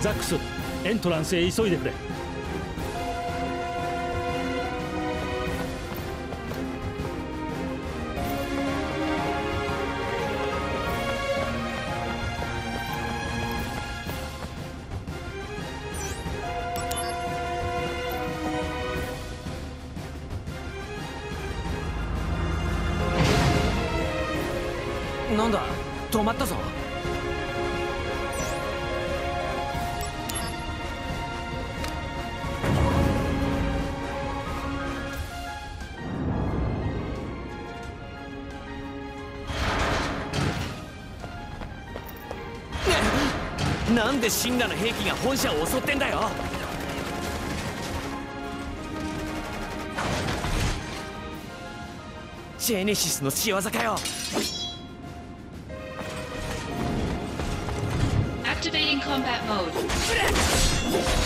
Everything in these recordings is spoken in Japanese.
ザックスエントランスへ急いでくれ。なんでシンラの兵器が本社を襲ってんだよジェネシスの仕業かよ Activating combat mode.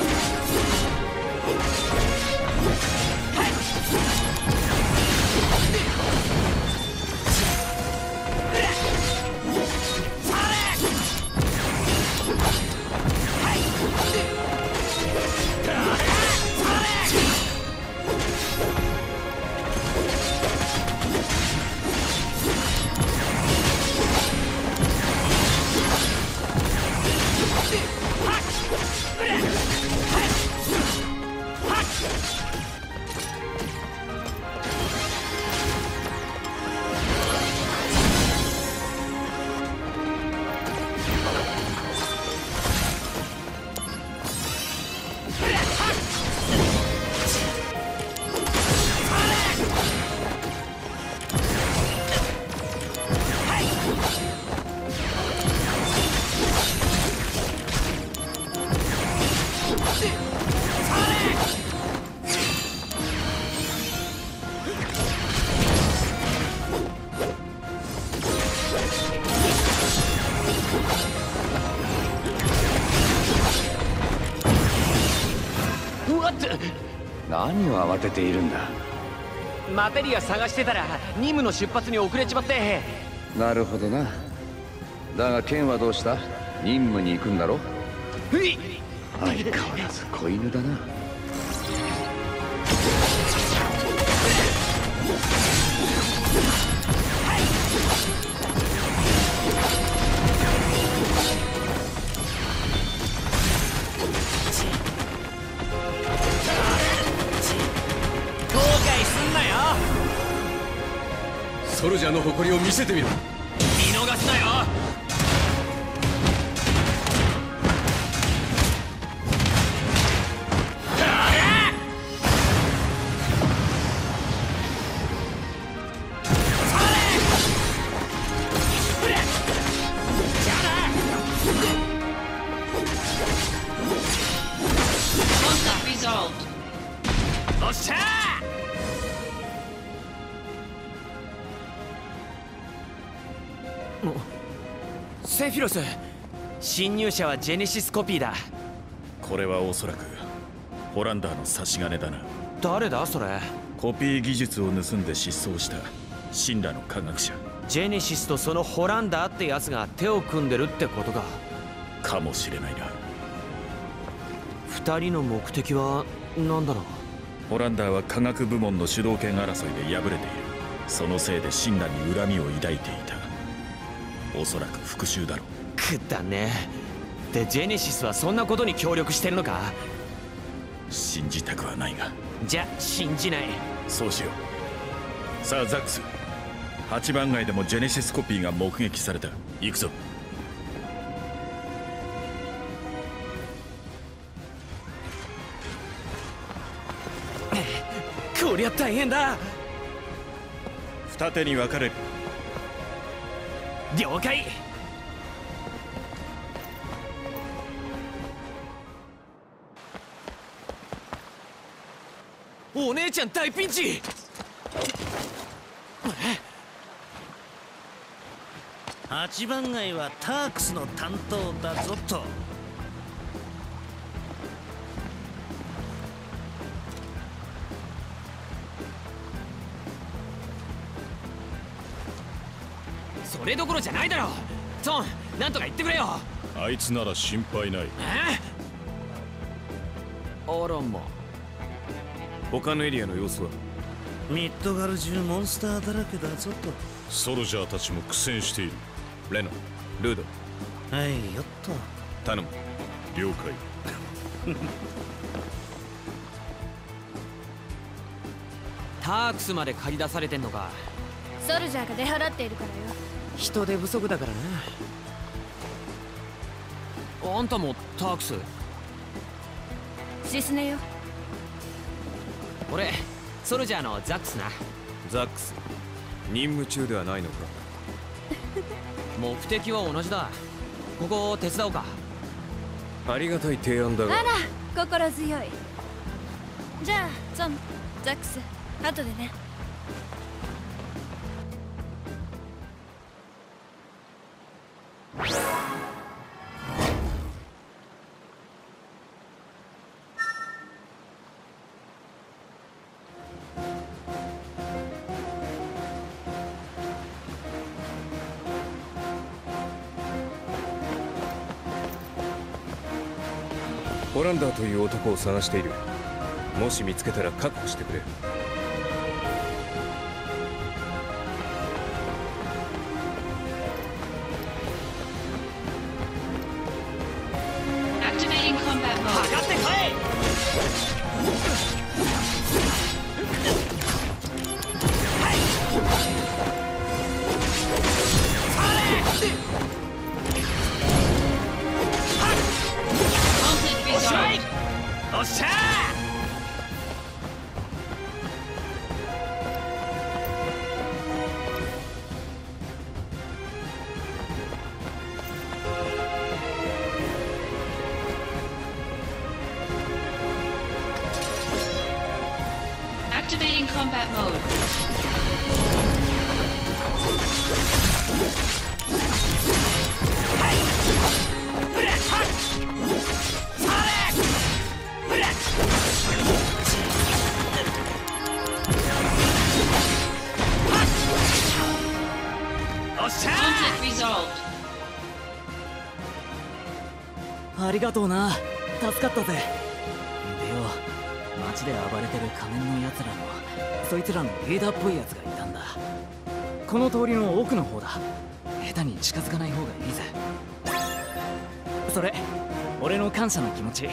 Let's go. てているんだ。マテリア探してたら任務の出発に遅れちまって。なるほどな。だがケンはどうした？任務に行くんだろ？ふい！相変わらず子犬だなの誇りを見せてみろ。ロス侵入者はジェネシスコピーだ。これはおそらくホランダーの差し金だな。誰だ？それ。コピー技術を盗んで失踪した。神羅の科学者。ジェネシスとそのホランダーってやつが手を組んでるってことか。かもしれないな。二人の目的は何だろう？ホランダーは科学部門の主導権争いで敗れている。そのせいで神羅に恨みを抱いていたおそらく復讐だろくだね。でジェネシスはそんなことに協力してるのか？信じたくはないが。じゃ信じない。そうしよう。さあザックス。8番街でもジェネシスコピーが目撃された。行くぞ。くこりゃ大変だ。二手に分かれ。る了解。お姉ちゃん大ピンチ。八番街はタークスの担当だぞと。それどころじゃないだろソンなんとか言ってくれよ。あいつなら心配ない。え？あらま他のエリアの様子は？ミッドガル中モンスターだらけだぞと。ソルジャーたちも苦戦している。レノルード。はいよっと頼む。了解。タークスまで借り出されてんのか。ソルジャーが出払っているからよ人手不足だからな。あんたもタークス？シスネよ。俺ソルジャーのザックスな。ザックス。任務中ではないのか？目的は同じだ。ここを手伝おうか。ありがたい提案だが。あら心強い。じゃあソンザックス後でねホランダーという男を探している。もし見つけたら確保してくれ。Activating combat mode. Conflict resolved. ありがとうな助かったぜ街で暴れてる仮面のやつらのそいつらのリーダーっぽいやつがいたんだ。この通りの奥の方だ。下手に近づかない方がいいぜ。それ俺の感謝の気持ち。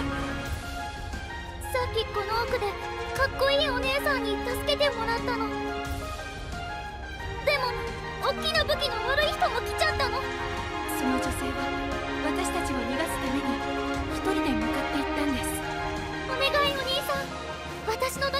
さっきこの奥でかっこいいお姉さんに助けてもらったの。でも大きな武器の悪い人も来ちゃったの。その女性は私たちを逃がすために一人で向かっていったんです。お願いお兄さん。私の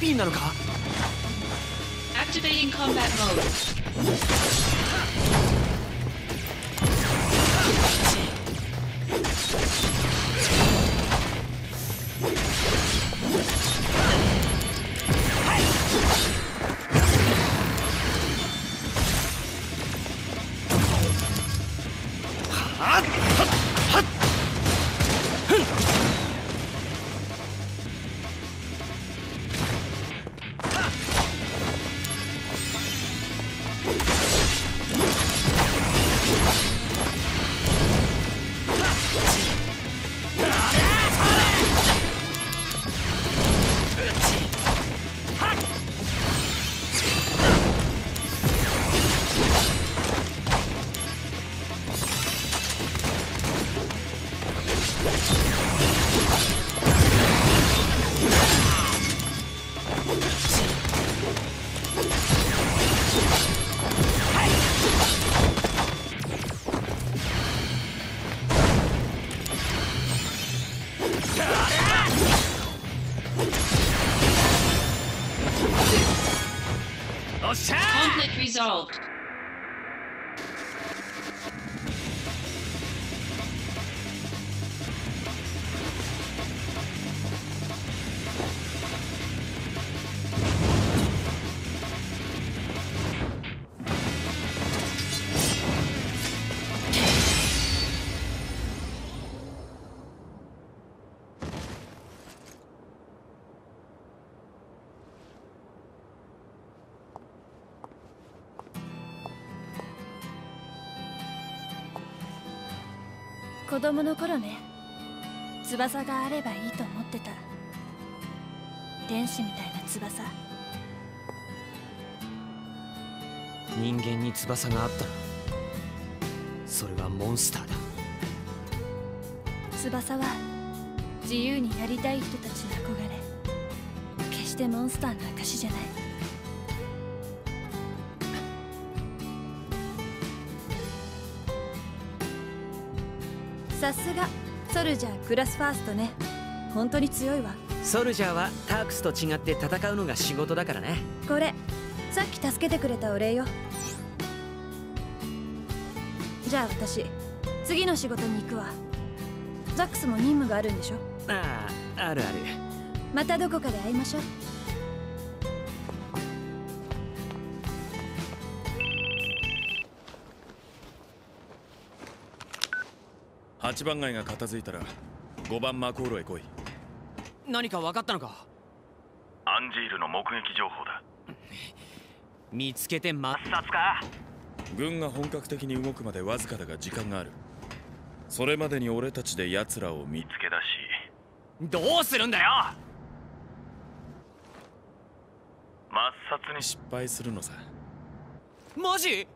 ピンなのか？アクティベインコンバットモード Conflict resolved. 子供の頃ね。翼があればいいと思ってた。天使みたいな翼。人間に翼があったらそれはモンスターだ。翼は自由になりたい人たちの憧れ。決してモンスターの証じゃないさすが。ソルジャークラスファーストね。本当に強いわ。ソルジャーはタークスと違って戦うのが仕事だからね。これさっき助けてくれたお礼よ。じゃあ私次の仕事に行くわ。ザックスも任務があるんでしょ。あああるある。またどこかで会いましょう8番街が片付いたら5番マコーロへ来い。何か分かったのか？アンジールの目撃情報だ。見つけて抹殺か？軍が本格的に動くまでわずかだが時間がある。それまでに俺たちで奴らを見つつけ出しどうするんだよ？抹殺に。失敗するのさ。マジ？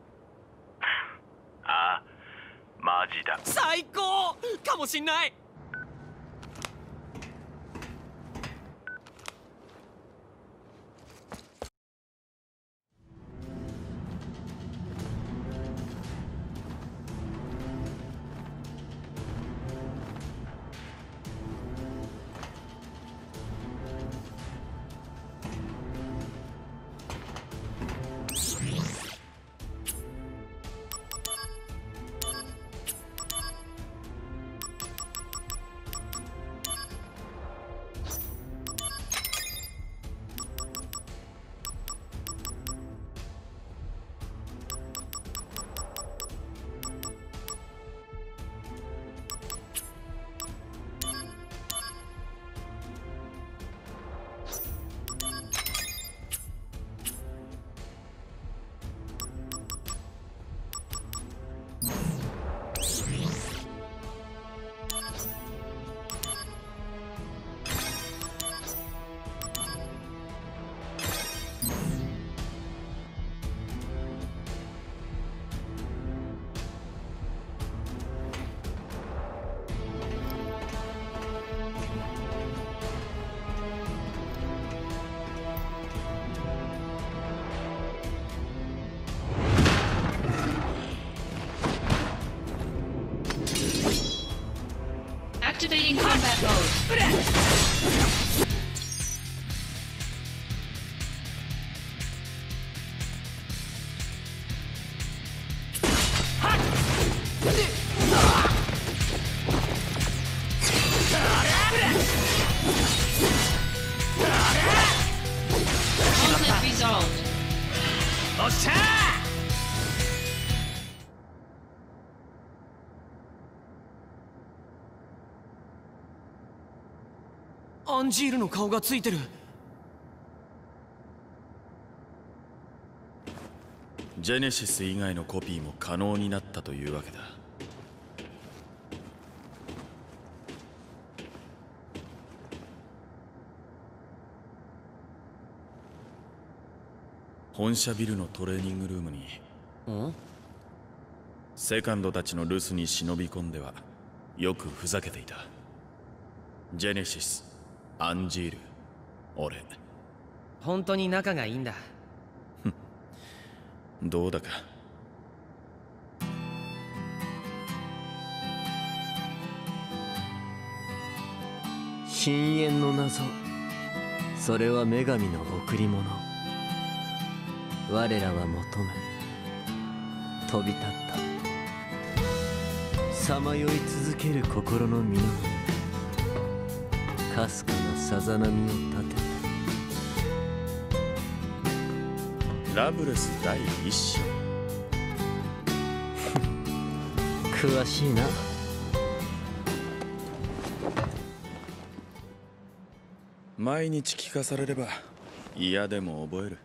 ああマジだ。最高！かもしんない！アンジールの顔がついてる。ジェネシス以外のコピーも可能になったというわけだ。本社ビルのトレーニングルームにセカンドたちの留守に忍び込んではよくふざけていた。ジェネシス。アンジール。俺。本当に仲がいいんだ。どうだか。深淵の謎。それは女神の贈り物。我らは求め飛び立った。さまよい続ける心の実りかすかなさざ波を立てラブレス第一章。詳しいな。毎日聞かされれば嫌でも覚える。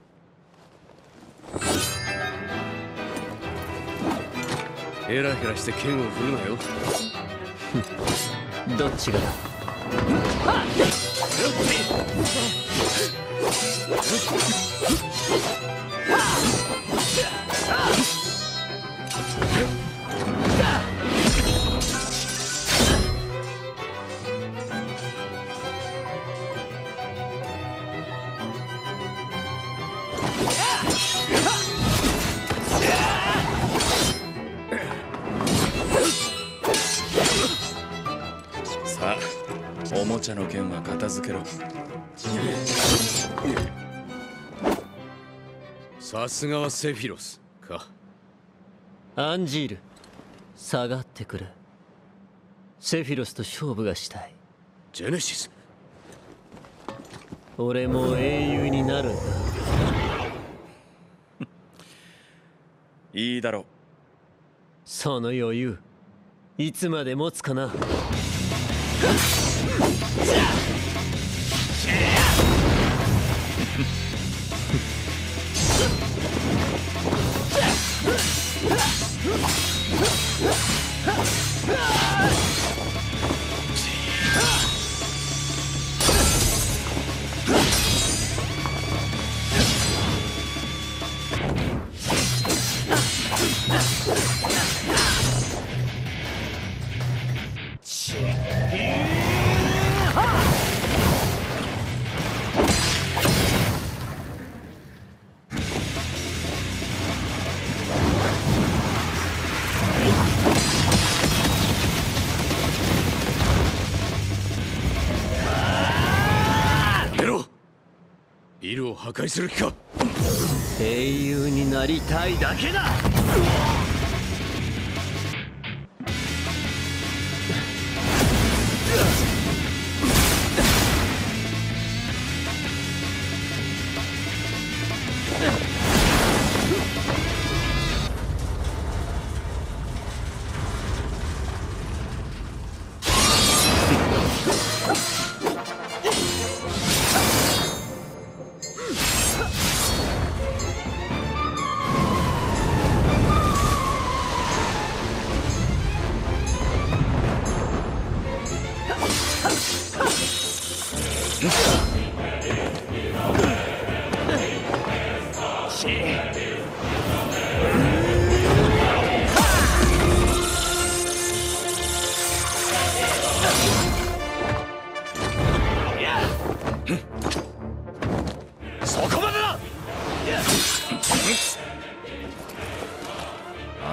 ヘラヘラして剣を振るなよ。どっちがだ？さおもちゃの剣は片付けろ。さすがはセフィロスか。アンジール下がってくれセフィロスと勝負がしたい。ジェネシス。俺も英雄になるんだ。いいだろう。その余裕いつまで持つかなや破壊する気か？英雄になりたいだけだ。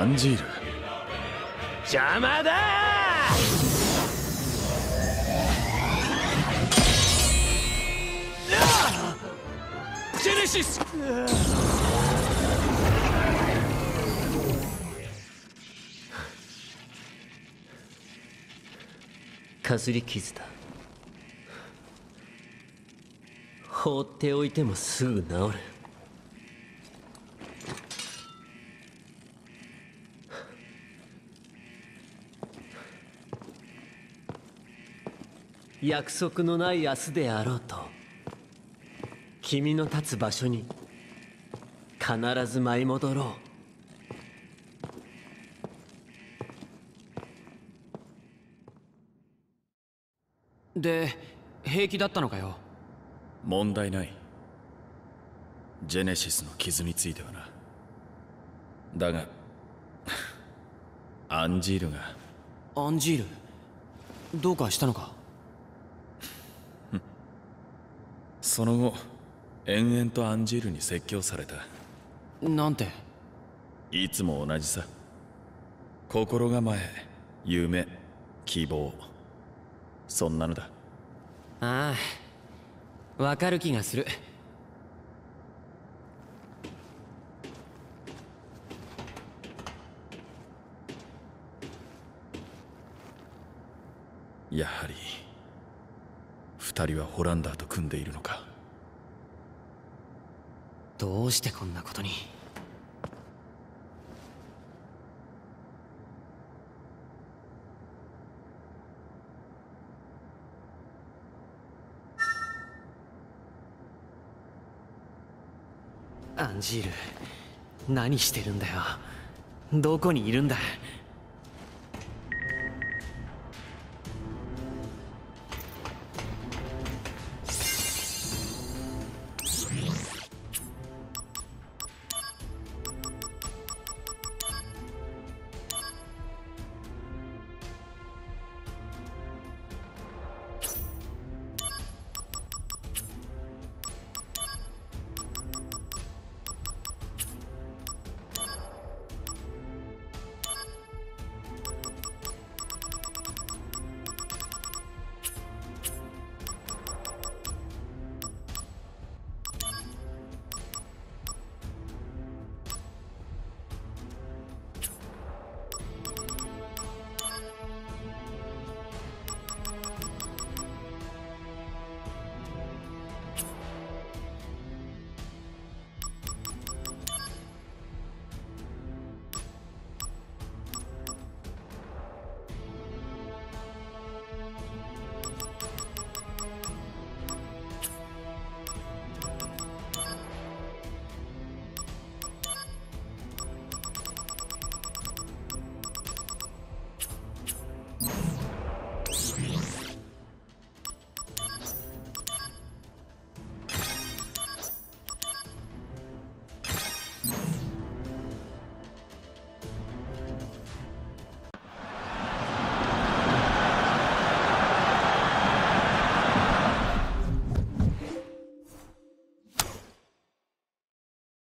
ンジール邪魔だジェネシス！かすり傷だ。放っておいてもすぐ治る。約束のない明日であろうと君の立つ場所に必ず舞い戻ろう。で平気だったのかよ？問題ない。ジェネシスの傷についてはな。だが アンジールが。アンジールどうかしたのか？その後延々とアンジールに説教された。なんて？いつも同じさ。心構え夢希望。そんなのだ。ああわかる気がする。やはり二人はホランダーと組んでいるのか？どうしてこんなことに？アンジール何してるんだよ？どこにいるんだ？